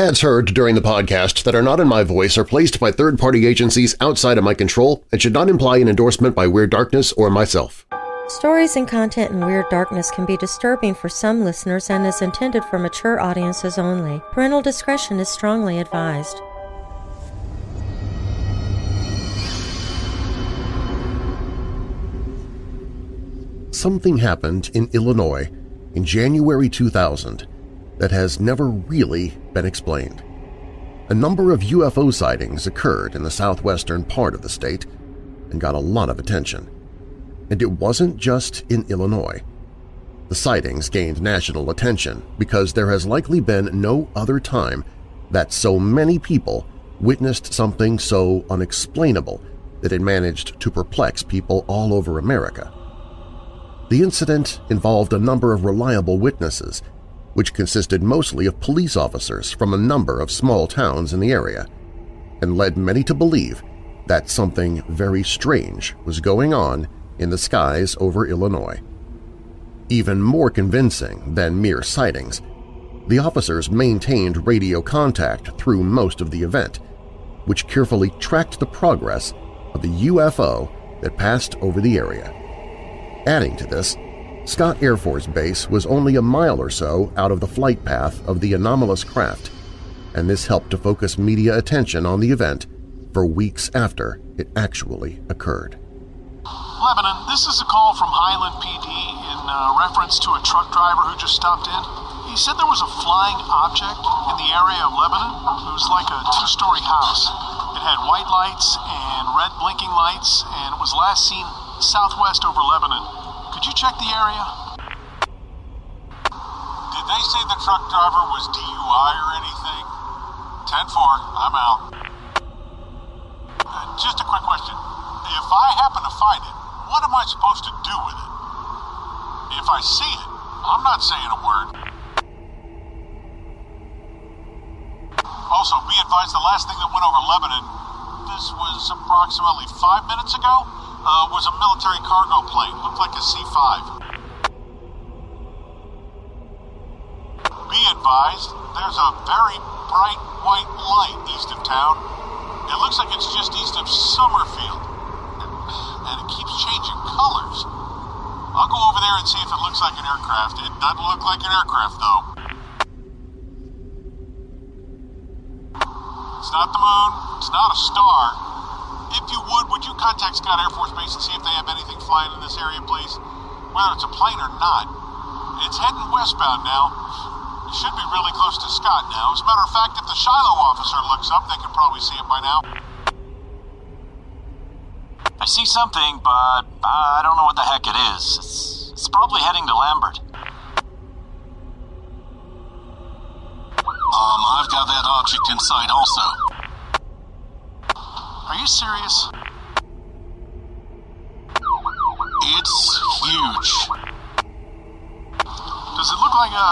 Ads heard during the podcast that are not in my voice are placed by third-party agencies outside of my control and should not imply an endorsement by Weird Darkness or myself. Stories and content in Weird Darkness can be disturbing for some listeners and is intended for mature audiences only. Parental discretion is strongly advised. Something happened in Illinois in January 2000 that has never really been explained. A number of UFO sightings occurred in the southwestern part of the state and got a lot of attention. And it wasn't just in Illinois. The sightings gained national attention because there has likely been no other time that so many people witnessed something so unexplainable that it managed to perplex people all over America. The incident involved a number of reliable witnesses which consisted mostly of police officers from a number of small towns in the area, and led many to believe that something very strange was going on in the skies over Illinois. Even more convincing than mere sightings, the officers maintained radio contact through most of the event, which carefully tracked the progress of the UFO that passed over the area. Adding to this, Scott Air Force Base was only a mile or so out of the flight path of the anomalous craft, and this helped to focus media attention on the event for weeks after it actually occurred. Lebanon, this is a call from Highland PD in uh, reference to a truck driver who just stopped in. He said there was a flying object in the area of Lebanon. It was like a two-story house. It had white lights and red blinking lights, and it was last seen southwest over Lebanon. Could you check the area? Did they say the truck driver was DUI or anything? 10-4, I'm out. Uh, just a quick question. If I happen to find it, what am I supposed to do with it? If I see it, I'm not saying a word. Also, be advised the last thing that went over Lebanon, this was approximately five minutes ago, uh, was a military cargo plane. Looked like a C-5. Be advised, there's a very bright white light east of town. It looks like it's just east of Summerfield. And it keeps changing colors. I'll go over there and see if it looks like an aircraft. It doesn't look like an aircraft, though. It's not the moon. It's not a star. If you would, would you contact Scott Air Force Base and see if they have anything flying in this area, please? Whether it's a plane or not. It's heading westbound now. It should be really close to Scott now. As a matter of fact, if the Shiloh officer looks up, they can probably see it by now. I see something, but I don't know what the heck it is. It's, it's probably heading to Lambert. Um, I've got that object in sight also. Are you serious? It's huge. Does it look like a.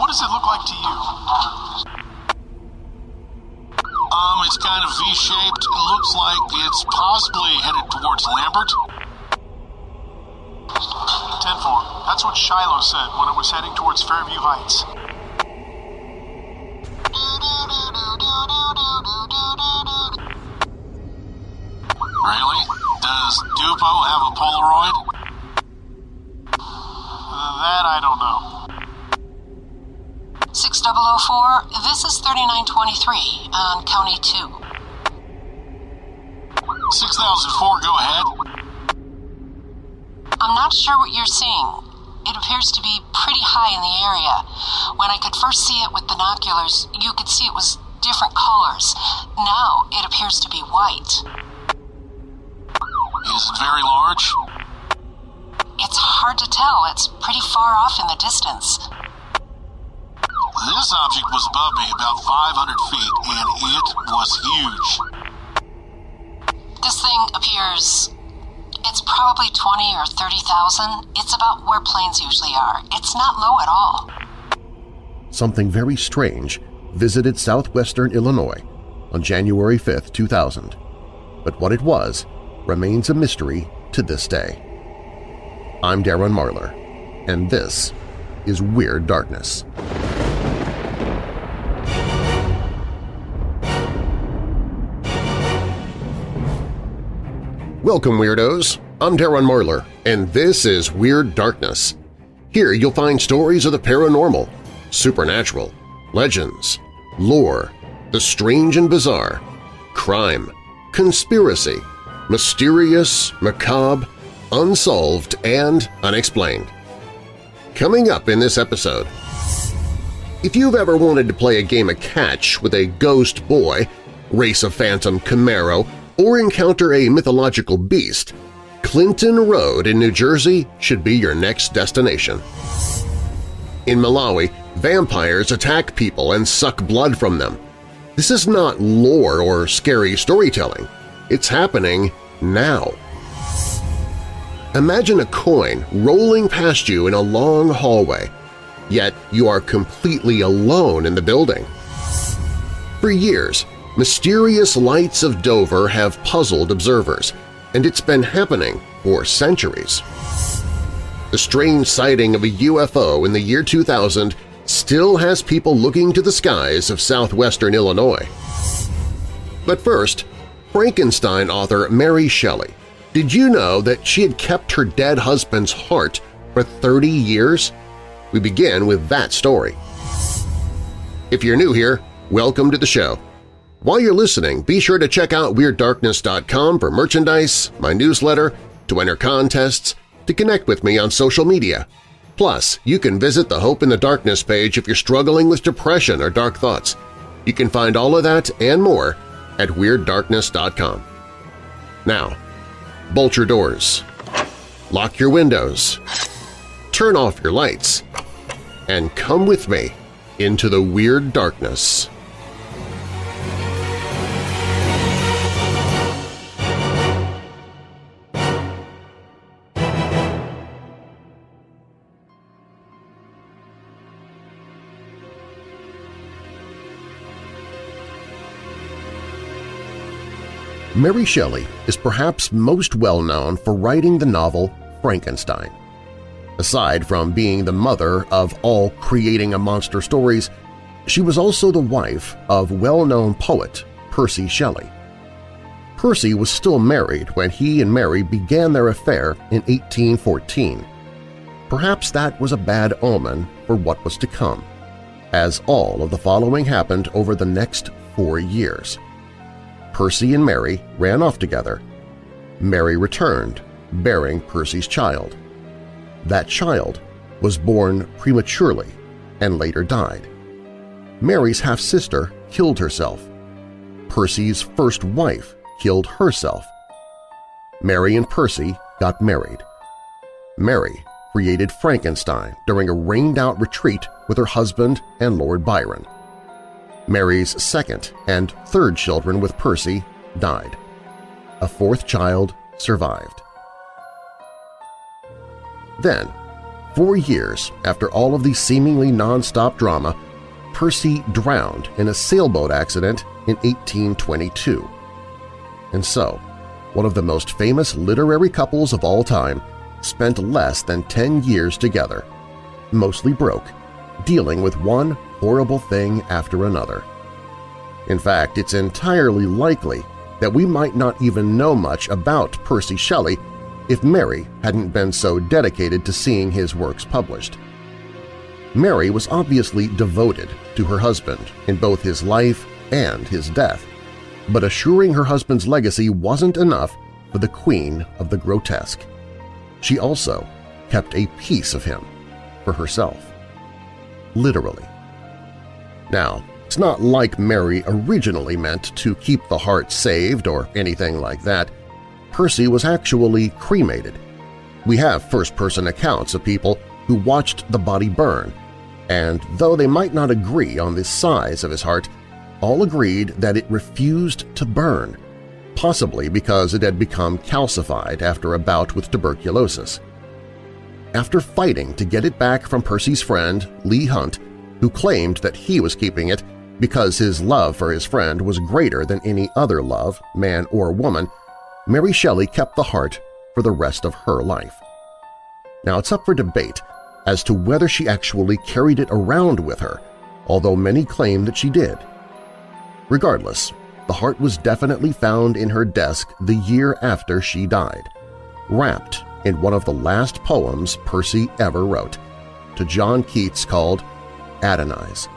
What does it look like to you? Um, it's kind of V-shaped. It looks like it's possibly headed towards Lambert. 10-4. That's what Shiloh said when it was heading towards Fairview Heights. Polaroid? That I don't know. 6004, this is 3923 on County 2. 6004, go ahead. I'm not sure what you're seeing. It appears to be pretty high in the area. When I could first see it with binoculars, you could see it was different colors. Now it appears to be white. Is very large? It's hard to tell. It's pretty far off in the distance. This object was above me about 500 feet, and it was huge. This thing appears. It's probably 20 or 30,000. It's about where planes usually are. It's not low at all. Something very strange visited southwestern Illinois on January 5, 2000. But what it was remains a mystery to this day. I'm Darren Marlar, and this is Weird Darkness. Welcome, Weirdos! I'm Darren Marlar, and this is Weird Darkness. Here you'll find stories of the paranormal, supernatural, legends, lore, the strange and bizarre, crime, conspiracy, mysterious, macabre, unsolved, and unexplained. Coming up in this episode… If you've ever wanted to play a game of catch with a ghost boy, race a phantom Camaro, or encounter a mythological beast, Clinton Road in New Jersey should be your next destination. In Malawi, vampires attack people and suck blood from them. This is not lore or scary storytelling. It's happening now. Imagine a coin rolling past you in a long hallway, yet you are completely alone in the building. For years, mysterious lights of Dover have puzzled observers, and it's been happening for centuries. The strange sighting of a UFO in the year 2000 still has people looking to the skies of southwestern Illinois. But first, Frankenstein author Mary Shelley did you know that she had kept her dead husband's heart for 30 years? We begin with that story. If you're new here, welcome to the show. While you're listening, be sure to check out WeirdDarkness.com for merchandise, my newsletter, to enter contests, to connect with me on social media. Plus, you can visit the Hope in the Darkness page if you're struggling with depression or dark thoughts. You can find all of that and more at WeirdDarkness.com. Now, bolt your doors, lock your windows, turn off your lights, and come with me into the Weird Darkness. Mary Shelley is perhaps most well known for writing the novel Frankenstein. Aside from being the mother of all creating a monster stories, she was also the wife of well-known poet Percy Shelley. Percy was still married when he and Mary began their affair in 1814. Perhaps that was a bad omen for what was to come, as all of the following happened over the next four years. Percy and Mary ran off together. Mary returned, bearing Percy's child. That child was born prematurely and later died. Mary's half-sister killed herself. Percy's first wife killed herself. Mary and Percy got married. Mary created Frankenstein during a rained-out retreat with her husband and Lord Byron. Mary's second and third children with Percy died. A fourth child survived. Then, four years after all of the seemingly non-stop drama, Percy drowned in a sailboat accident in 1822. And so, one of the most famous literary couples of all time spent less than 10 years together, mostly broke, dealing with one horrible thing after another. In fact, it's entirely likely that we might not even know much about Percy Shelley if Mary hadn't been so dedicated to seeing his works published. Mary was obviously devoted to her husband in both his life and his death, but assuring her husband's legacy wasn't enough for the queen of the grotesque. She also kept a piece of him for herself. Literally. Now, it's not like Mary originally meant to keep the heart saved or anything like that. Percy was actually cremated. We have first-person accounts of people who watched the body burn, and though they might not agree on the size of his heart, all agreed that it refused to burn, possibly because it had become calcified after a bout with tuberculosis. After fighting to get it back from Percy's friend, Leigh Hunt, who claimed that he was keeping it because his love for his friend was greater than any other love, man or woman, Mary Shelley kept the heart for the rest of her life. Now it's up for debate as to whether she actually carried it around with her, although many claim that she did. Regardless, the heart was definitely found in her desk the year after she died, wrapped in one of the last poems Percy ever wrote, to John Keats called Adonais.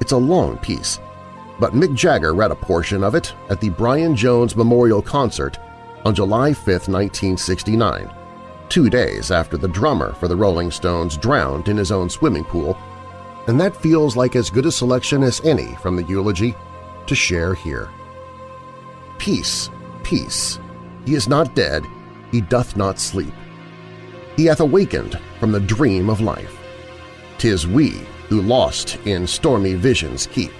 It's a long piece, but Mick Jagger read a portion of it at the Brian Jones Memorial Concert on July 5, 1969, two days after the drummer for the Rolling Stones drowned in his own swimming pool, and that feels like as good a selection as any from the eulogy to share here. Peace, peace, he is not dead, he doth not sleep. He hath awakened from the dream of life. Tis we who lost in stormy visions keep,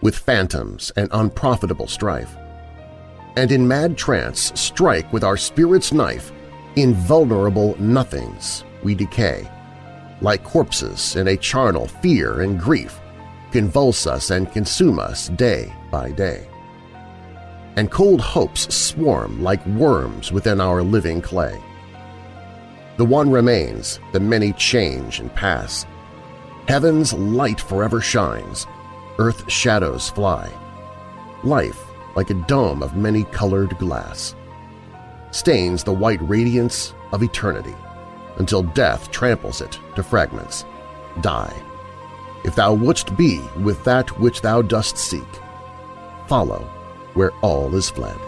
with phantoms and unprofitable strife. And in mad trance strike with our spirit's knife, in vulnerable nothings we decay. Like corpses in a charnel fear and grief convulse us and consume us day by day. And cold hopes swarm like worms within our living clay. The one remains, the many change and pass. Heaven's light forever shines, earth's shadows fly. Life, like a dome of many-colored glass, stains the white radiance of eternity until death tramples it to fragments. Die. If thou wouldst be with that which thou dost seek, follow where all is fled.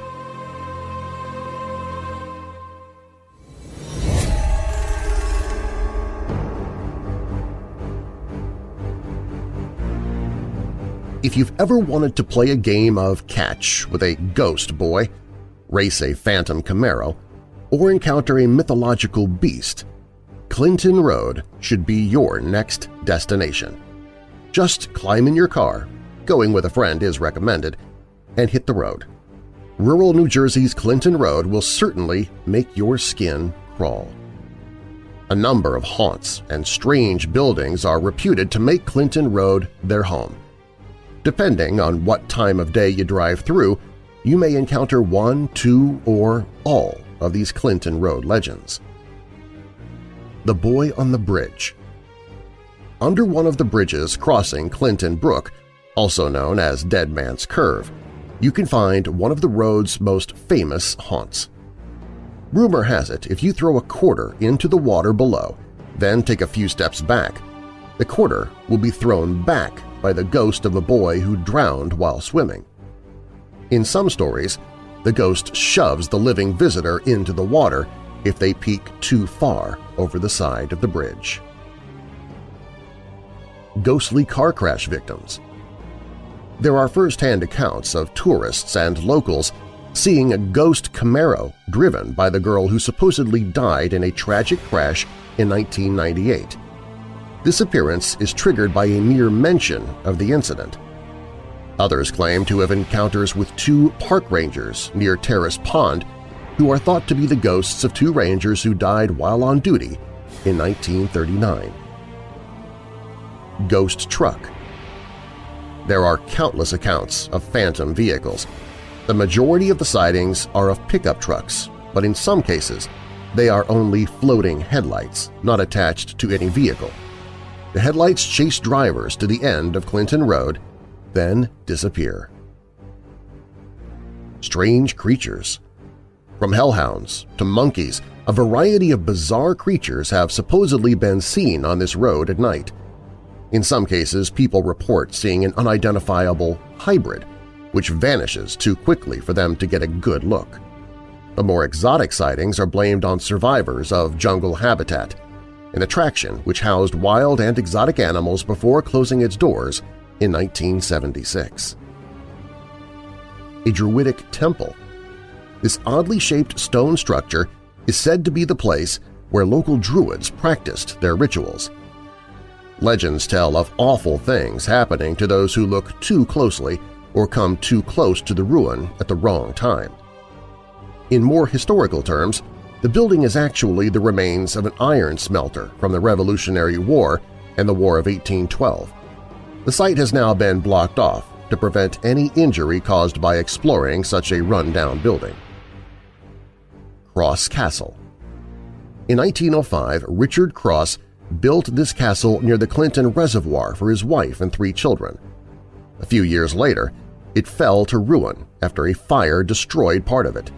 If you've ever wanted to play a game of catch with a ghost boy, race a phantom Camaro, or encounter a mythological beast, Clinton Road should be your next destination. Just climb in your car, going with a friend is recommended, and hit the road. Rural New Jersey's Clinton Road will certainly make your skin crawl. A number of haunts and strange buildings are reputed to make Clinton Road their home. Depending on what time of day you drive through, you may encounter one, two, or all of these Clinton Road legends. The Boy on the Bridge Under one of the bridges crossing Clinton Brook, also known as Dead Man's Curve, you can find one of the road's most famous haunts. Rumor has it if you throw a quarter into the water below, then take a few steps back, the quarter will be thrown back by the ghost of a boy who drowned while swimming. In some stories, the ghost shoves the living visitor into the water if they peek too far over the side of the bridge. Ghostly car crash victims There are first-hand accounts of tourists and locals seeing a ghost Camaro driven by the girl who supposedly died in a tragic crash in 1998. This appearance is triggered by a mere mention of the incident. Others claim to have encounters with two park rangers near Terrace Pond who are thought to be the ghosts of two rangers who died while on duty in 1939. Ghost Truck There are countless accounts of phantom vehicles. The majority of the sightings are of pickup trucks, but in some cases they are only floating headlights, not attached to any vehicle. The headlights chase drivers to the end of Clinton Road, then disappear. Strange creatures From hellhounds to monkeys, a variety of bizarre creatures have supposedly been seen on this road at night. In some cases, people report seeing an unidentifiable hybrid, which vanishes too quickly for them to get a good look. The more exotic sightings are blamed on survivors of jungle habitat, an attraction which housed wild and exotic animals before closing its doors in 1976. A Druidic Temple This oddly shaped stone structure is said to be the place where local Druids practiced their rituals. Legends tell of awful things happening to those who look too closely or come too close to the ruin at the wrong time. In more historical terms, the building is actually the remains of an iron smelter from the Revolutionary War and the War of 1812. The site has now been blocked off to prevent any injury caused by exploring such a rundown building. Cross Castle In 1905, Richard Cross built this castle near the Clinton Reservoir for his wife and three children. A few years later, It fell to ruin after a fire destroyed part of it.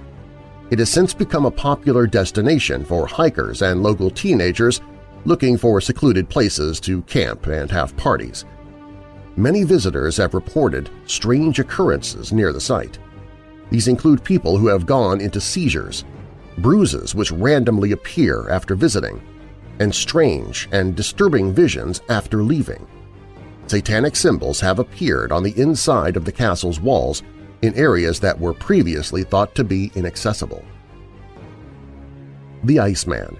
It has since become a popular destination for hikers and local teenagers looking for secluded places to camp and have parties. Many visitors have reported strange occurrences near the site. These include people who have gone into seizures, bruises which randomly appear after visiting, and strange and disturbing visions after leaving. Satanic symbols have appeared on the inside of the castle's walls in areas that were previously thought to be inaccessible. The Iceman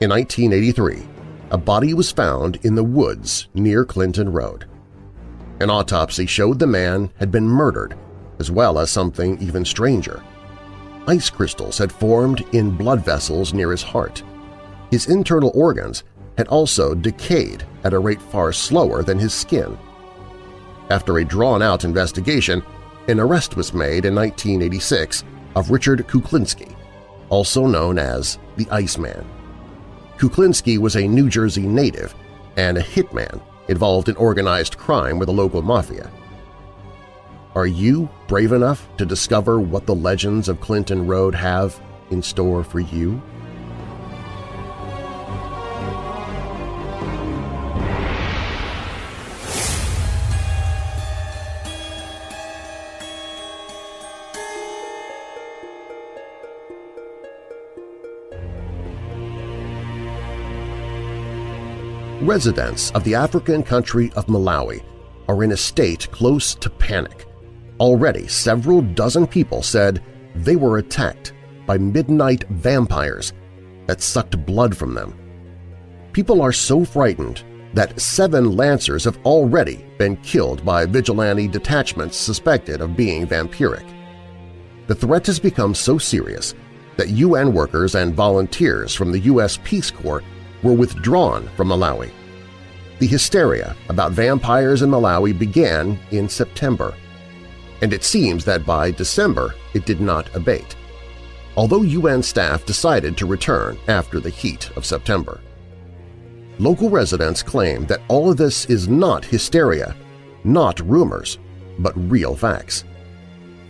In 1983, a body was found in the woods near Clinton Road. An autopsy showed the man had been murdered, as well as something even stranger. Ice crystals had formed in blood vessels near his heart. His internal organs had also decayed at a rate far slower than his skin. After a drawn-out investigation, an arrest was made in 1986 of Richard Kuklinski, also known as the Iceman. Kuklinski was a New Jersey native and a hitman involved in organized crime with the local mafia. Are you brave enough to discover what the legends of Clinton Road have in store for you? Residents of the African country of Malawi are in a state close to panic. Already several dozen people said they were attacked by midnight vampires that sucked blood from them. People are so frightened that seven Lancers have already been killed by vigilante detachments suspected of being vampiric. The threat has become so serious that UN workers and volunteers from the U.S. Peace Corps were withdrawn from Malawi. The hysteria about vampires in Malawi began in September, and it seems that by December it did not abate, although UN staff decided to return after the heat of September. Local residents claim that all of this is not hysteria, not rumors, but real facts.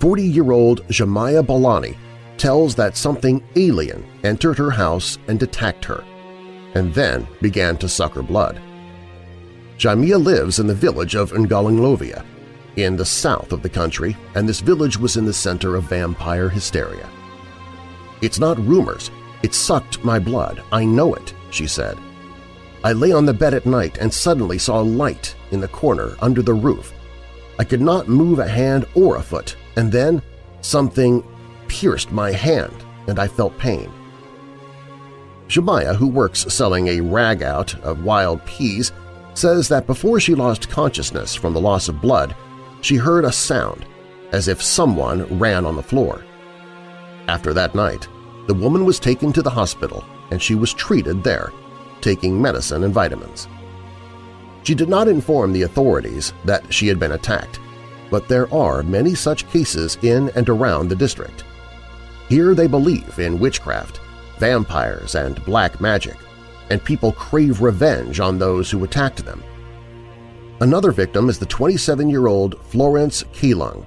40-year-old Jamia Balani tells that something alien entered her house and attacked her, and then began to suck her blood. Jamia lives in the village of Ngalanglovia, in the south of the country, and this village was in the center of vampire hysteria. It's not rumors. It sucked my blood. I know it, she said. I lay on the bed at night and suddenly saw a light in the corner under the roof. I could not move a hand or a foot, and then something pierced my hand and I felt pain. Jamia, who works selling a rag out of wild peas, says that before she lost consciousness from the loss of blood, she heard a sound, as if someone ran on the floor. After that night, the woman was taken to the hospital and she was treated there, taking medicine and vitamins. She did not inform the authorities that she had been attacked, but there are many such cases in and around the district. Here they believe in witchcraft, vampires, and black magic, and people crave revenge on those who attacked them. Another victim is the 27-year-old Florence Keelung.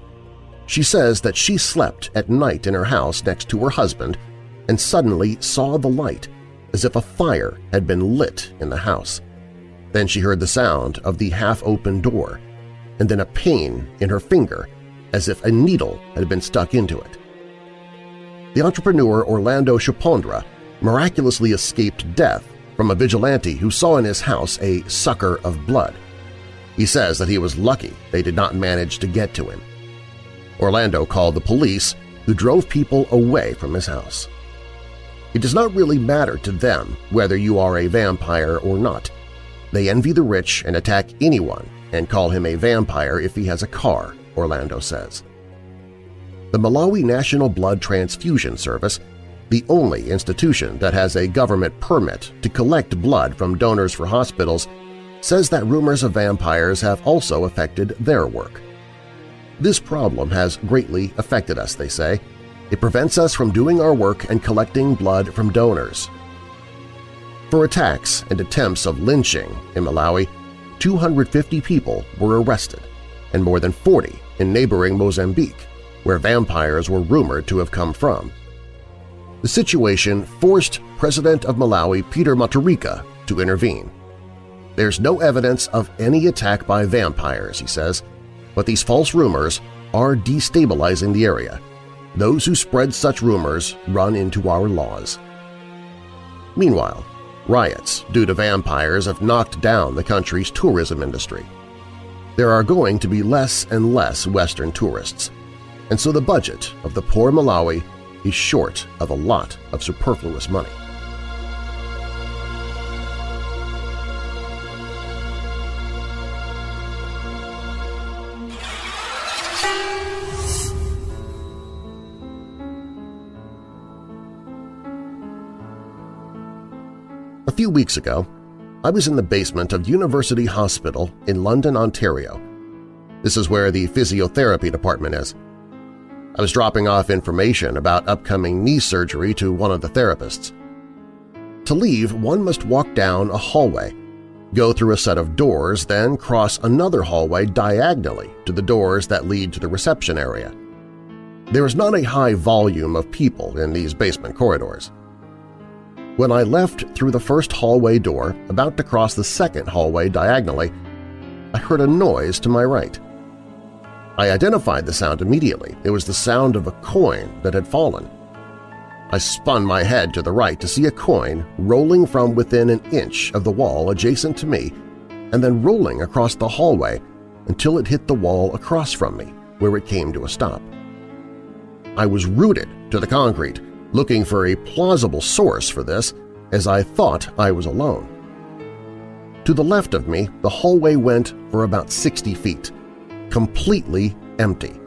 She says that she slept at night in her house next to her husband and suddenly saw the light as if a fire had been lit in the house. Then she heard the sound of the half-open door and then a pain in her finger as if a needle had been stuck into it. The entrepreneur Orlando Chapondra miraculously escaped death from a vigilante who saw in his house a sucker of blood. He says that he was lucky they did not manage to get to him. Orlando called the police, who drove people away from his house. It does not really matter to them whether you are a vampire or not. They envy the rich and attack anyone and call him a vampire if he has a car, Orlando says. The Malawi National Blood Transfusion Service the only institution that has a government permit to collect blood from donors for hospitals, says that rumors of vampires have also affected their work. This problem has greatly affected us, they say. It prevents us from doing our work and collecting blood from donors. For attacks and attempts of lynching in Malawi, 250 people were arrested and more than 40 in neighboring Mozambique, where vampires were rumored to have come from. The situation forced President of Malawi Peter Mutharika to intervene. There's no evidence of any attack by vampires, he says, but these false rumors are destabilizing the area. Those who spread such rumors run into our laws. Meanwhile, riots due to vampires have knocked down the country's tourism industry. There are going to be less and less Western tourists, and so the budget of the poor Malawi is short of a lot of superfluous money. A few weeks ago, I was in the basement of University Hospital in London, Ontario. This is where the physiotherapy department is. I was dropping off information about upcoming knee surgery to one of the therapists. To leave, one must walk down a hallway, go through a set of doors, then cross another hallway diagonally to the doors that lead to the reception area. There is not a high volume of people in these basement corridors. When I left through the first hallway door, about to cross the second hallway diagonally, I heard a noise to my right. I identified the sound immediately. It was the sound of a coin that had fallen. I spun my head to the right to see a coin rolling from within an inch of the wall adjacent to me and then rolling across the hallway until it hit the wall across from me, where it came to a stop. I was rooted to the concrete, looking for a plausible source for this, as I thought I was alone. To the left of me, the hallway went for about 60 feet, completely empty,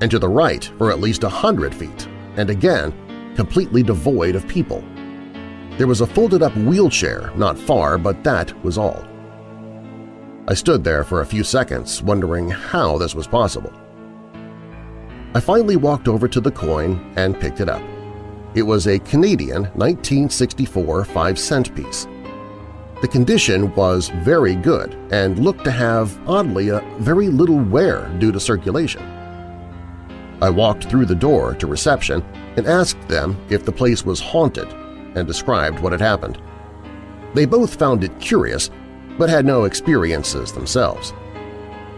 and to the right for at least a hundred feet, and again completely devoid of people. There was a folded-up wheelchair not far, but that was all. I stood there for a few seconds, wondering how this was possible. I finally walked over to the coin and picked it up. It was a Canadian 1964 5-cent piece. The condition was very good and looked to have, oddly, a very little wear due to circulation. I walked through the door to reception and asked them if the place was haunted and described what had happened. They both found it curious but had no experiences themselves.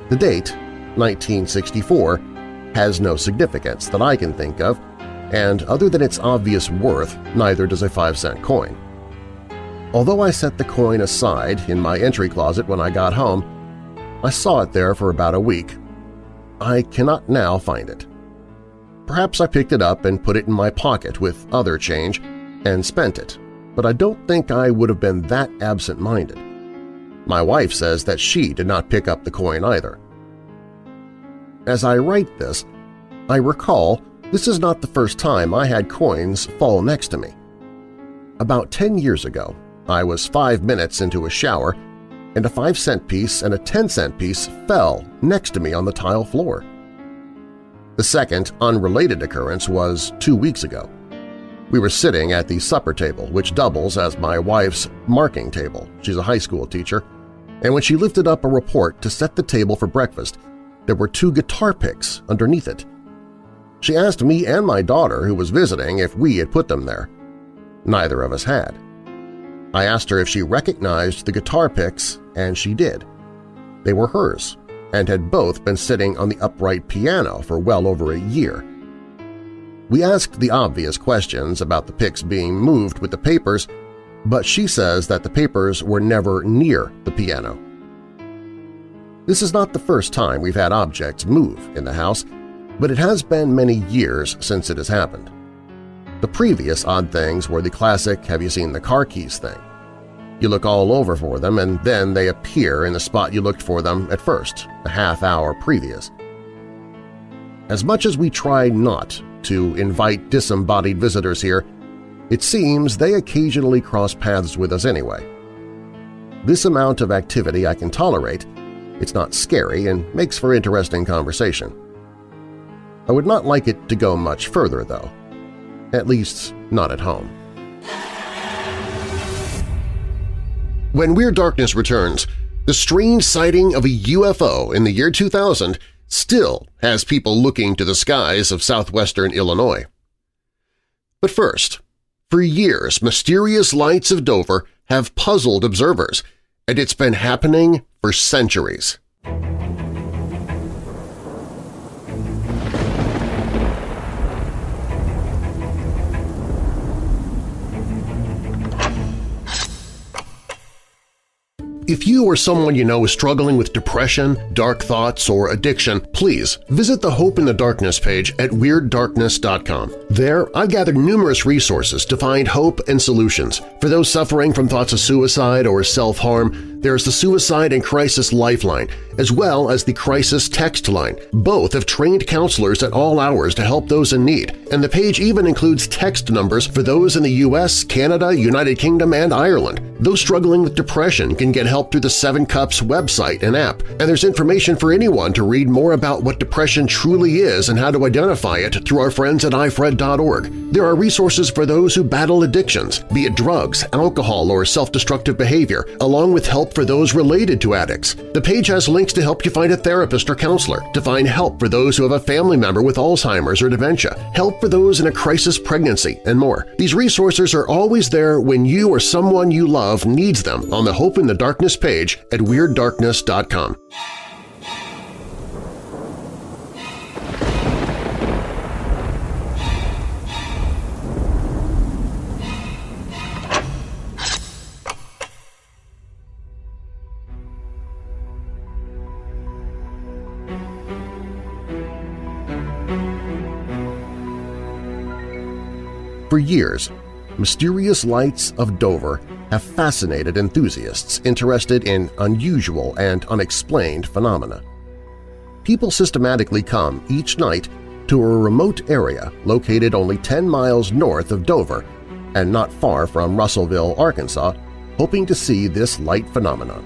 The date, 1964, has no significance that I can think of, and other than its obvious worth, neither does a 5-cent coin. Although I set the coin aside in my entry closet when I got home, I saw it there for about a week. I cannot now find it. Perhaps I picked it up and put it in my pocket with other change and spent it, but I don't think I would have been that absent-minded. My wife says that she did not pick up the coin either. As I write this, I recall this is not the first time I had coins fall next to me. About 10 years ago, I was five minutes into a shower, and a five-cent piece and a ten-cent piece fell next to me on the tile floor. The second, unrelated occurrence was two weeks ago. We were sitting at the supper table, which doubles as my wife's marking table. She's a high school teacher. And when she lifted up a report to set the table for breakfast, there were two guitar picks underneath it. She asked me and my daughter, who was visiting, if we had put them there. Neither of us had. I asked her if she recognized the guitar picks, and she did. They were hers and had both been sitting on the upright piano for well over a year. We asked the obvious questions about the picks being moved with the papers, but she says that the papers were never near the piano. This is not the first time we've had objects move in the house, but it has been many years since it has happened. The previous odd things were the classic have you seen the car keys thing. You look all over for them and then they appear in the spot you looked for them at first, a half hour previous. As much as we try not to invite disembodied visitors here, it seems they occasionally cross paths with us anyway. This amount of activity I can tolerate, it's not scary and makes for interesting conversation. I would not like it to go much further, though at least not at home. When Weird Darkness returns, the strange sighting of a UFO in the year 2000 still has people looking to the skies of southwestern Illinois. But first, for years mysterious lights of Dover have puzzled observers, and it's been happening for centuries. If you or someone you know is struggling with depression, dark thoughts, or addiction, please visit the Hope in the Darkness page at WeirdDarkness.com. There, I've gathered numerous resources to find hope and solutions. For those suffering from thoughts of suicide or self-harm, there's the Suicide and Crisis Lifeline, as well as the Crisis Text Line. Both have trained counselors at all hours to help those in need, and the page even includes text numbers for those in the U.S., Canada, United Kingdom, and Ireland. Those struggling with depression can get help through the Seven Cups website and app, and there's information for anyone to read more about what depression truly is and how to identify it through our friends at ifred.org. There are resources for those who battle addictions, be it drugs, alcohol, or self-destructive behavior, along with help for those related to addicts. The page has links to help you find a therapist or counselor, to find help for those who have a family member with Alzheimer's or dementia, help for those in a crisis pregnancy, and more. These resources are always there when you or someone you love needs them on the Hope in the Darkness page at WeirdDarkness.com. For years, mysterious lights of Dover have fascinated enthusiasts interested in unusual and unexplained phenomena. People systematically come each night to a remote area located only 10 miles north of Dover and not far from Russellville, Arkansas, hoping to see this light phenomenon.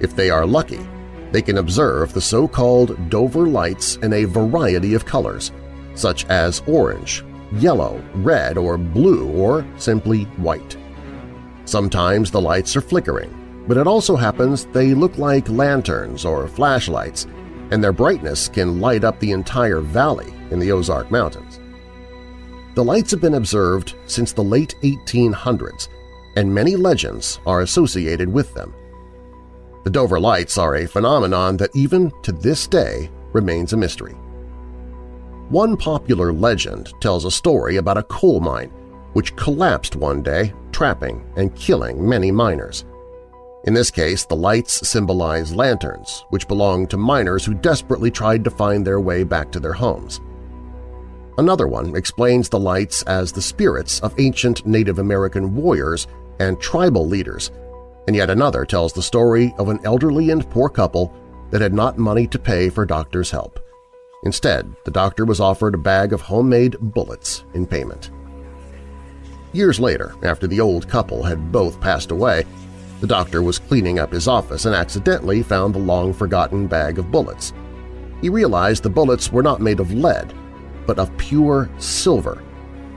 If they are lucky, they can observe the so-called Dover lights in a variety of colors, such as orange, yellow, red, or blue, or simply white. Sometimes the lights are flickering, but it also happens they look like lanterns or flashlights, and their brightness can light up the entire valley in the Ozark Mountains. The lights have been observed since the late 1800s, and many legends are associated with them. The Dover Lights are a phenomenon that even to this day remains a mystery. One popular legend tells a story about a coal mine which collapsed one day, trapping and killing many miners. In this case, the lights symbolize lanterns, which belonged to miners who desperately tried to find their way back to their homes. Another one explains the lights as the spirits of ancient Native American warriors and tribal leaders, and yet another tells the story of an elderly and poor couple that had not money to pay for doctor's help. Instead, the doctor was offered a bag of homemade bullets in payment. Years later, after the old couple had both passed away, the doctor was cleaning up his office and accidentally found the long-forgotten bag of bullets. He realized the bullets were not made of lead, but of pure silver,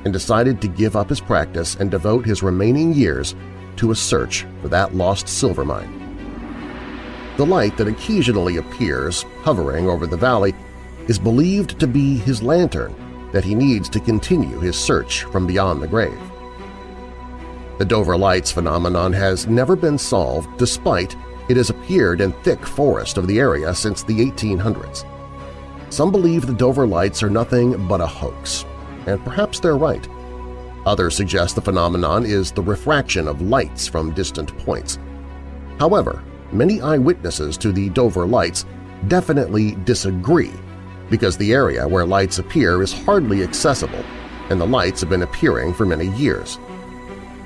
and decided to give up his practice and devote his remaining years to a search for that lost silver mine. The light that occasionally appears hovering over the valley is believed to be his lantern that he needs to continue his search from beyond the grave. The Dover Lights phenomenon has never been solved despite it has appeared in thick forest of the area since the 1800s. Some believe the Dover Lights are nothing but a hoax, and perhaps they're right. Others suggest the phenomenon is the refraction of lights from distant points. However, many eyewitnesses to the Dover Lights definitely disagree because the area where lights appear is hardly accessible and the lights have been appearing for many years.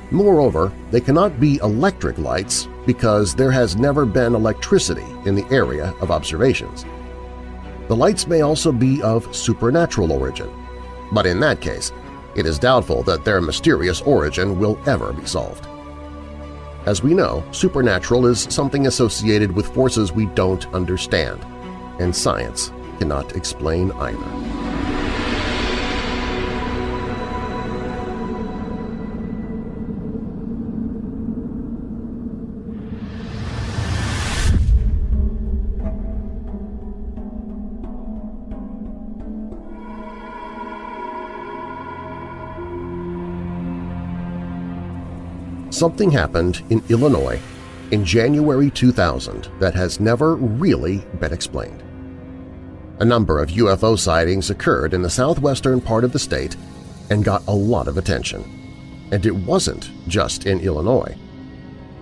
Moreover, they cannot be electric lights because there has never been electricity in the area of observations. The lights may also be of supernatural origin, but in that case, it is doubtful that their mysterious origin will ever be solved. As we know, supernatural is something associated with forces we don't understand, and science cannot explain either. Something happened in Illinois in January 2000 that has never really been explained. A number of UFO sightings occurred in the southwestern part of the state and got a lot of attention. And it wasn't just in Illinois.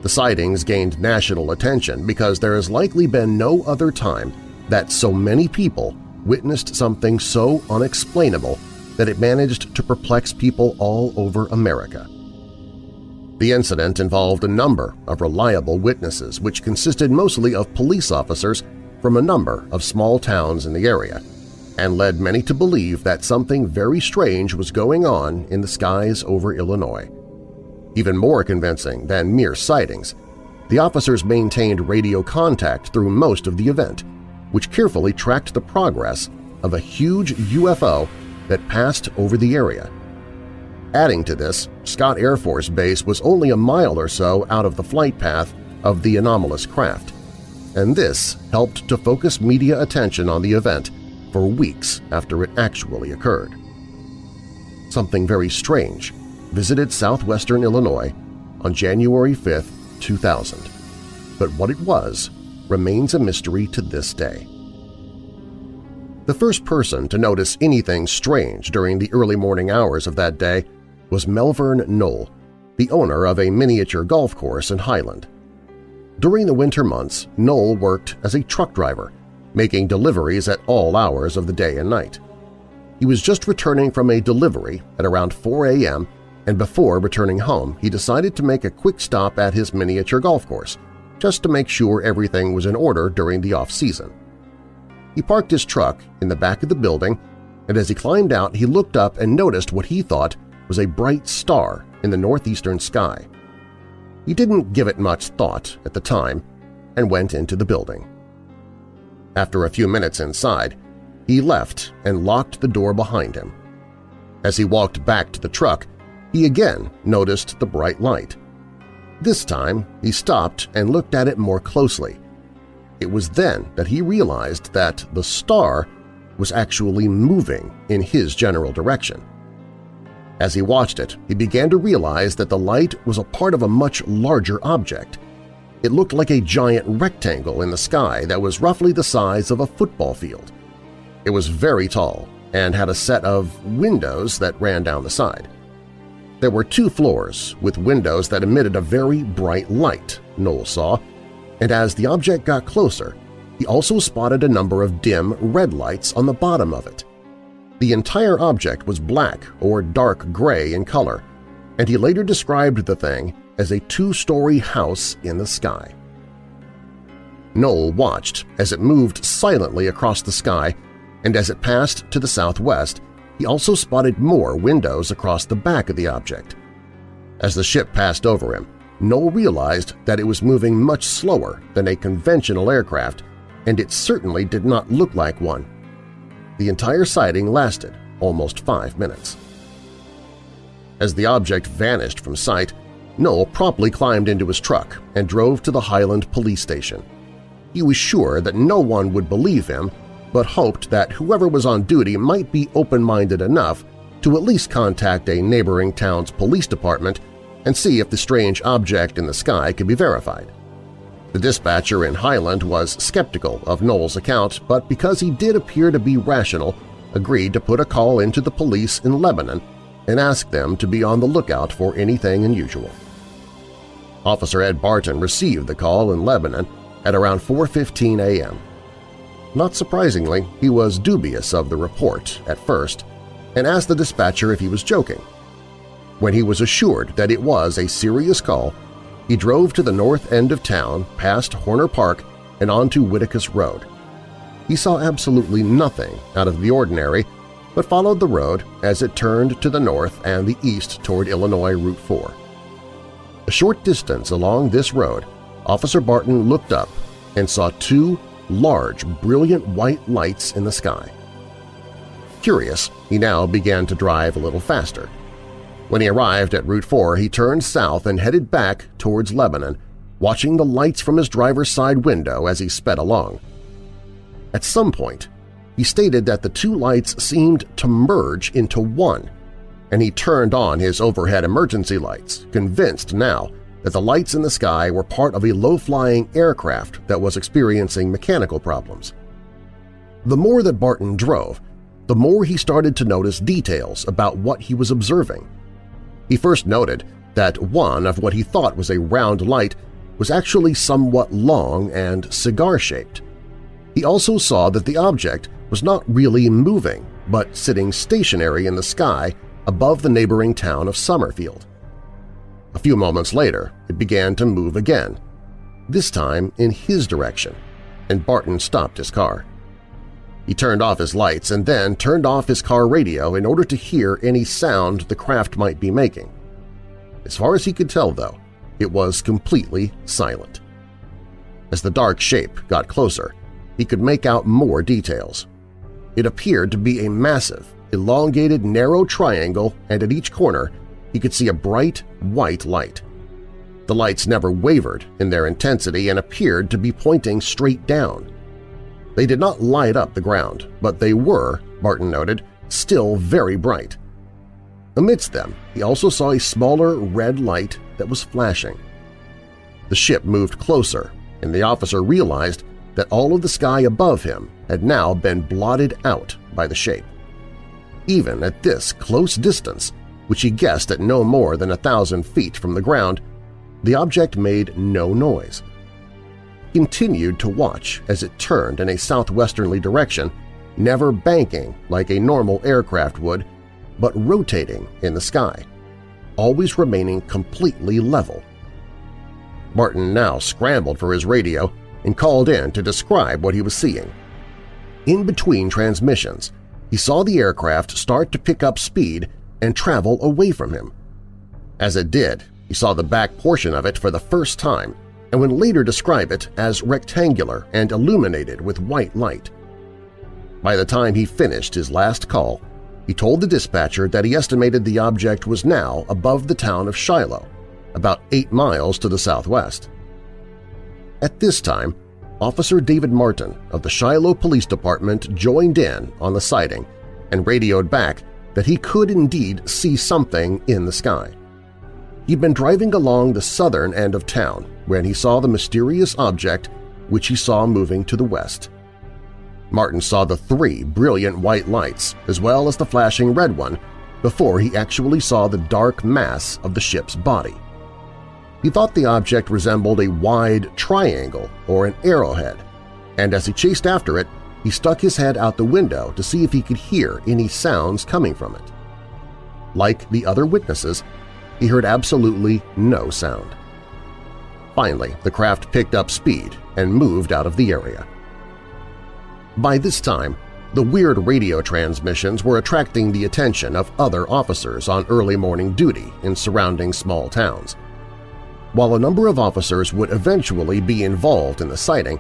The sightings gained national attention because there has likely been no other time that so many people witnessed something so unexplainable that it managed to perplex people all over America. The incident involved a number of reliable witnesses which consisted mostly of police officers from a number of small towns in the area and led many to believe that something very strange was going on in the skies over Illinois. Even more convincing than mere sightings, the officers maintained radio contact through most of the event, which carefully tracked the progress of a huge UFO that passed over the area – Adding to this, Scott Air Force Base was only a mile or so out of the flight path of the anomalous craft, and this helped to focus media attention on the event for weeks after it actually occurred. Something very strange visited southwestern Illinois on January 5, 2000, but what it was remains a mystery to this day. The first person to notice anything strange during the early morning hours of that day was Melvern Noll, the owner of a miniature golf course in Highland. During the winter months, Noll worked as a truck driver, making deliveries at all hours of the day and night. He was just returning from a delivery at around 4 a.m., and before returning home he decided to make a quick stop at his miniature golf course, just to make sure everything was in order during the off-season. He parked his truck in the back of the building, and as he climbed out he looked up and noticed what he thought was a bright star in the northeastern sky. He didn't give it much thought at the time and went into the building. After a few minutes inside, he left and locked the door behind him. As he walked back to the truck, he again noticed the bright light. This time, he stopped and looked at it more closely. It was then that he realized that the star was actually moving in his general direction. As he watched it, he began to realize that the light was a part of a much larger object. It looked like a giant rectangle in the sky that was roughly the size of a football field. It was very tall and had a set of windows that ran down the side. There were two floors with windows that emitted a very bright light, Noll saw, and as the object got closer, he also spotted a number of dim red lights on the bottom of it. The entire object was black or dark gray in color, and he later described the thing as a two-story house in the sky. Noll watched as it moved silently across the sky, and as it passed to the southwest, he also spotted more windows across the back of the object. As the ship passed over him, Noll realized that it was moving much slower than a conventional aircraft, and it certainly did not look like one. The entire sighting lasted almost five minutes. As the object vanished from sight, Noll promptly climbed into his truck and drove to the Highland police station. He was sure that no one would believe him, but hoped that whoever was on duty might be open-minded enough to at least contact a neighboring town's police department and see if the strange object in the sky could be verified. The dispatcher in Highland was skeptical of Noll's account, but because he did appear to be rational, agreed to put a call into the police in Lebanon and ask them to be on the lookout for anything unusual. Officer Ed Barton received the call in Lebanon at around 4.15 a.m. Not surprisingly, he was dubious of the report at first and asked the dispatcher if he was joking. When he was assured that it was a serious call, he drove to the north end of town past Horner Park and onto Widicus Road. He saw absolutely nothing out of the ordinary, but followed the road as it turned to the north and the east toward Illinois Route 4. A short distance along this road, Officer Barton looked up and saw two large, brilliant white lights in the sky. Curious, he now began to drive a little faster. When he arrived at Route 4, he turned south and headed back towards Lebanon, watching the lights from his driver's side window as he sped along. At some point, he stated that the two lights seemed to merge into one, and he turned on his overhead emergency lights, convinced now that the lights in the sky were part of a low-flying aircraft that was experiencing mechanical problems. The more that Barton drove, the more he started to notice details about what he was observing. He first noted that one of what he thought was a round light was actually somewhat long and cigar-shaped. He also saw that the object was not really moving, but sitting stationary in the sky above the neighboring town of Summerfield. A few moments later, it began to move again, this time in his direction, and Barton stopped his car. He turned off his lights and then turned off his car radio in order to hear any sound the craft might be making. As far as he could tell, though, it was completely silent. As the dark shape got closer, he could make out more details. It appeared to be a massive, elongated, narrow triangle, and at each corner he could see a bright white light. The lights never wavered in their intensity and appeared to be pointing straight down. They did not light up the ground, but they were, Barton noted, still very bright. Amidst them, he also saw a smaller red light that was flashing. The ship moved closer, and the officer realized that all of the sky above him had now been blotted out by the shape. Even at this close distance, which he guessed at no more than a thousand feet from the ground, the object made no noise. Continued to watch as it turned in a southwesterly direction, never banking like a normal aircraft would, but rotating in the sky, always remaining completely level. Martin now scrambled for his radio and called in to describe what he was seeing. In between transmissions, he saw the aircraft start to pick up speed and travel away from him. As it did, he saw the back portion of it for the first time and would later describe it as rectangular and illuminated with white light. By the time he finished his last call, he told the dispatcher that he estimated the object was now above the town of Shiloh, about eight miles to the southwest. At this time, Officer David Martin of the Shiloh Police Department joined in on the sighting and radioed back that he could indeed see something in the sky. He'd been driving along the southern end of town when he saw the mysterious object which he saw moving to the west. Martin saw the three brilliant white lights as well as the flashing red one before he actually saw the dark mass of the ship's body. He thought the object resembled a wide triangle or an arrowhead, and as he chased after it, he stuck his head out the window to see if he could hear any sounds coming from it. Like the other witnesses, he heard absolutely no sound. Finally, the craft picked up speed and moved out of the area. By this time, the weird radio transmissions were attracting the attention of other officers on early morning duty in surrounding small towns. While a number of officers would eventually be involved in the sighting,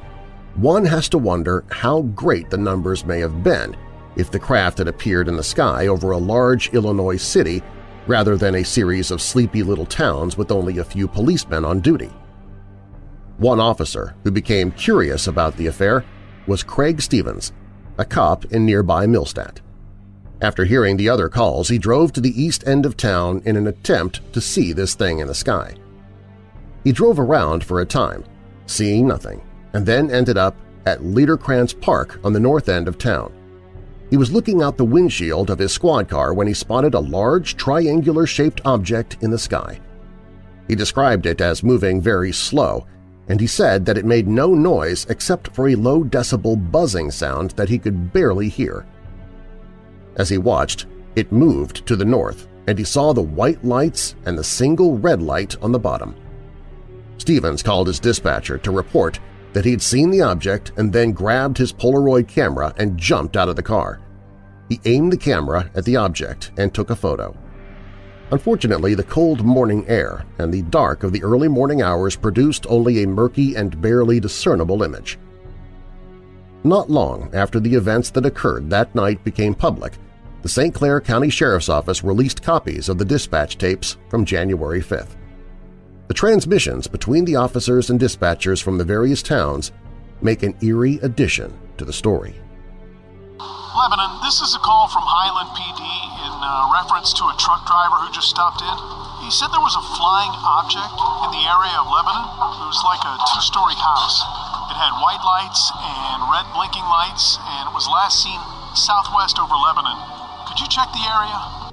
one has to wonder how great the numbers may have been if the craft had appeared in the sky over a large Illinois city rather than a series of sleepy little towns with only a few policemen on duty. One officer who became curious about the affair was Craig Stevens, a cop in nearby Millstadt. After hearing the other calls, he drove to the east end of town in an attempt to see this thing in the sky. He drove around for a time, seeing nothing, and then ended up at Liederkranz Park on the north end of town. He was looking out the windshield of his squad car when he spotted a large triangular-shaped object in the sky. He described it as moving very slow, and he said that it made no noise except for a low-decibel buzzing sound that he could barely hear. As he watched, it moved to the north, and he saw the white lights and the single red light on the bottom. Stevens called his dispatcher to report that he'd seen the object and then grabbed his Polaroid camera and jumped out of the car. He aimed the camera at the object and took a photo. Unfortunately, the cold morning air and the dark of the early morning hours produced only a murky and barely discernible image. Not long after the events that occurred that night became public, the St. Clair County Sheriff's Office released copies of the dispatch tapes from January 5th. The transmissions between the officers and dispatchers from the various towns make an eerie addition to the story. Lebanon, this is a call from Highland PD in uh, reference to a truck driver who just stopped in. He said there was a flying object in the area of Lebanon. It was like a two-story house. It had white lights and red blinking lights, and it was last seen southwest over Lebanon. Could you check the area?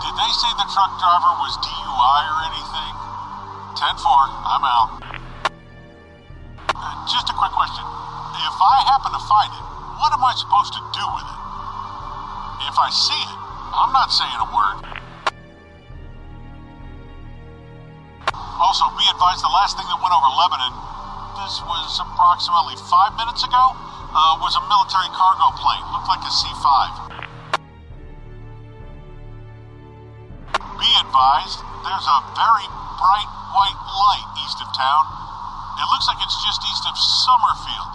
Did they say the truck driver was DUI or anything? 10-4, I'm out. Uh, just a quick question. If I happen to find it, what am I supposed to do with it? If I see it, I'm not saying a word. Also, be advised the last thing that went over Lebanon, this was approximately five minutes ago, uh, was a military cargo plane. Looked like a C-5. Advised, there's a very bright white light east of town. It looks like it's just east of Summerfield.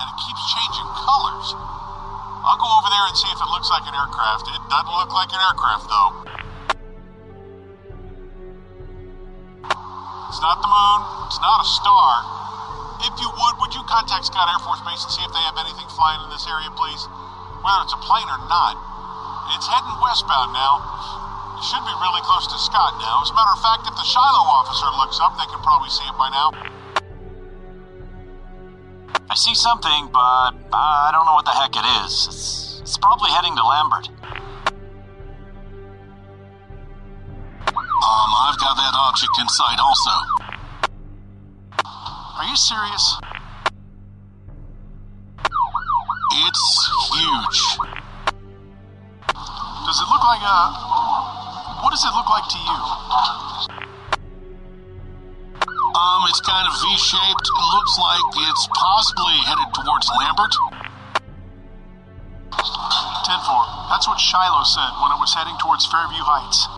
And it keeps changing colors. I'll go over there and see if it looks like an aircraft. It doesn't look like an aircraft, though. It's not the moon. It's not a star. If you would, would you contact Scott Air Force Base and see if they have anything flying in this area, please? Whether it's a plane or not. It's heading westbound now. Should be really close to Scott now. As a matter of fact, if the Shiloh officer looks up, they can probably see it by now. I see something, but I don't know what the heck it is. It's, it's probably heading to Lambert. Um, I've got that object in sight also. Are you serious? It's huge. Does it look like a. What does it look like to you? Um, it's kind of V-shaped. It looks like it's possibly headed towards Lambert. 10 4. That's what Shiloh said when it was heading towards Fairview Heights.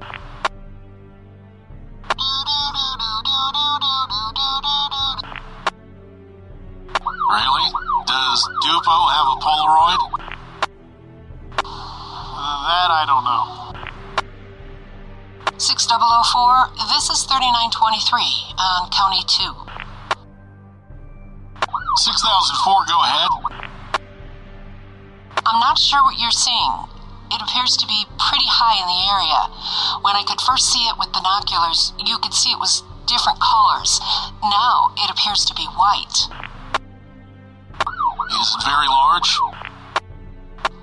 Really? Does Dupo have a Polaroid? 3923 on County 2. 6004, go ahead. I'm not sure what you're seeing. It appears to be pretty high in the area. When I could first see it with binoculars, you could see it was different colors. Now it appears to be white. Is it very large?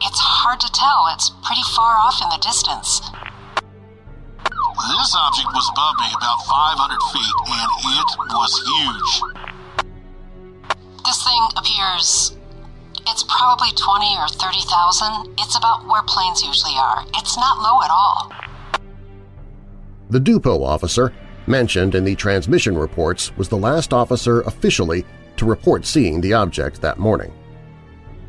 It's hard to tell. It's pretty far off in the distance. This object was above me about 500 feet, and it was huge. This thing appears. It's probably 20 or 30,000. It's about where planes usually are. It's not low at all. The Dupo officer, mentioned in the transmission reports, was the last officer officially to report seeing the object that morning.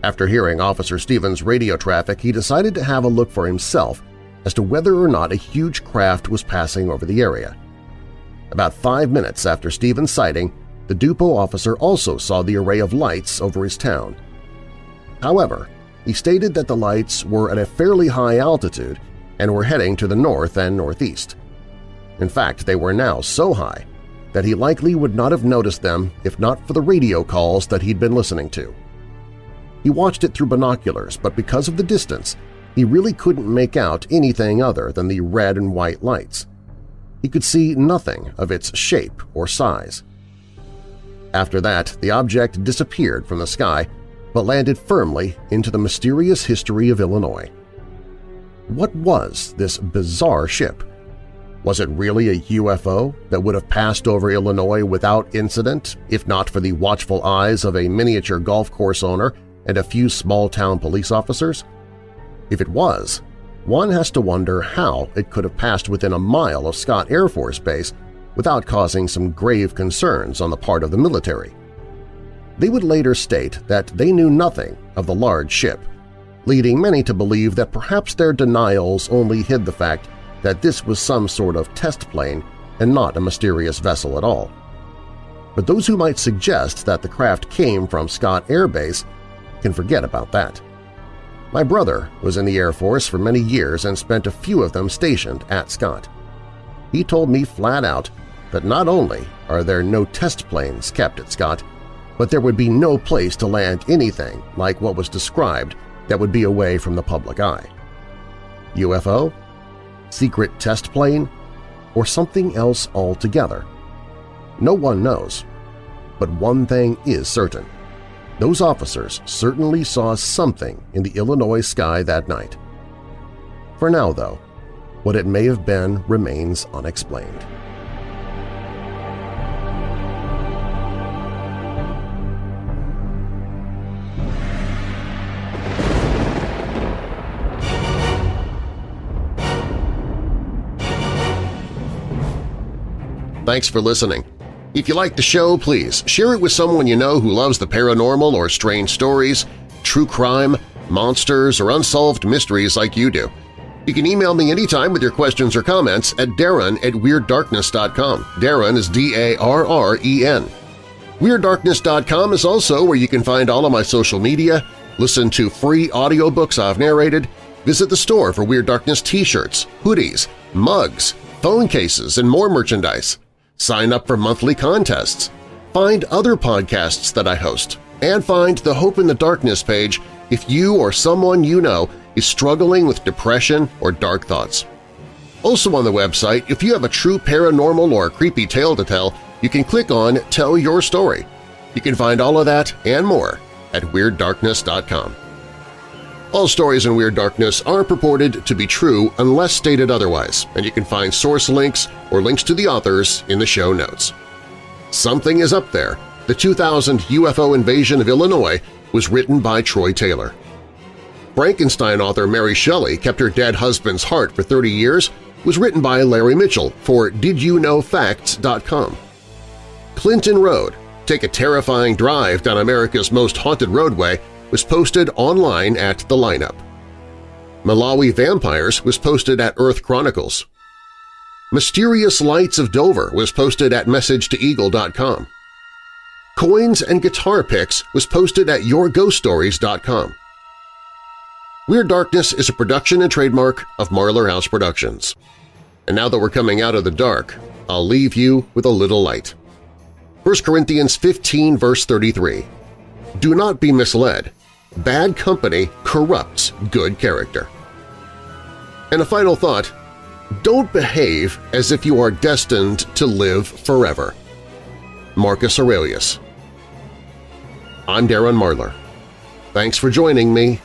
After hearing Officer Stevens' radio traffic, he decided to have a look for himself as to whether or not a huge craft was passing over the area. About five minutes after Stevens' sighting, the Dupo officer also saw the array of lights over his town. However, he stated that the lights were at a fairly high altitude and were heading to the north and northeast. In fact, they were now so high that he likely would not have noticed them if not for the radio calls that he'd been listening to. He watched it through binoculars, but because of the distance, he really couldn't make out anything other than the red and white lights. He could see nothing of its shape or size. After that, the object disappeared from the sky but landed firmly into the mysterious history of Illinois. What was this bizarre ship? Was it really a UFO that would have passed over Illinois without incident if not for the watchful eyes of a miniature golf course owner and a few small-town police officers? If it was, one has to wonder how it could have passed within a mile of Scott Air Force Base without causing some grave concerns on the part of the military. They would later state that they knew nothing of the large ship, leading many to believe that perhaps their denials only hid the fact that this was some sort of test plane and not a mysterious vessel at all. But those who might suggest that the craft came from Scott Air Base can forget about that. My brother was in the Air Force for many years and spent a few of them stationed at Scott. He told me flat out that not only are there no test planes kept at Scott, but there would be no place to land anything like what was described that would be away from the public eye. UFO? Secret test plane? Or something else altogether? No one knows. But one thing is certain. Those officers certainly saw something in the Illinois sky that night. For now, though, what it may have been remains unexplained. Thanks for listening. If you like the show, please share it with someone you know who loves the paranormal or strange stories, true crime, monsters, or unsolved mysteries like you do. You can email me anytime with your questions or comments at darren at WeirdDarkness.com. Darren is D-A-R-R-E-N. WeirdDarkness.com is also where you can find all of my social media, listen to free audiobooks I've narrated, visit the store for Weird Darkness t-shirts, hoodies, mugs, phone cases, and more merchandise sign up for monthly contests, find other podcasts that I host, and find the Hope in the Darkness page if you or someone you know is struggling with depression or dark thoughts. Also on the website, if you have a true paranormal or creepy tale to tell, you can click on Tell Your Story. You can find all of that and more at WeirdDarkness.com. All stories in Weird Darkness are purported to be true unless stated otherwise, and you can find source links or links to the authors in the show notes. Something is Up There, the 2000 UFO Invasion of Illinois, was written by Troy Taylor. Frankenstein author Mary Shelley kept her dead husband's heart for 30 years was written by Larry Mitchell for DidYouKnowFacts.com. Clinton Road, Take a Terrifying Drive Down America's Most Haunted Roadway was posted online at The Lineup. Malawi Vampires was posted at Earth Chronicles. Mysterious Lights of Dover was posted at MessageToEagle.com. Coins and Guitar Picks was posted at YourGhostStories.com. Weird Darkness is a production and trademark of Marlar House Productions. And now that we're coming out of the dark, I'll leave you with a little light. 1 Corinthians 15 verse 33 Do not be misled. Bad company corrupts good character. And a final thought, don't behave as if you are destined to live forever. Marcus Aurelius I'm Darren Marlar. Thanks for joining me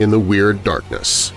in the Weird Darkness.